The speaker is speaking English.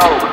go.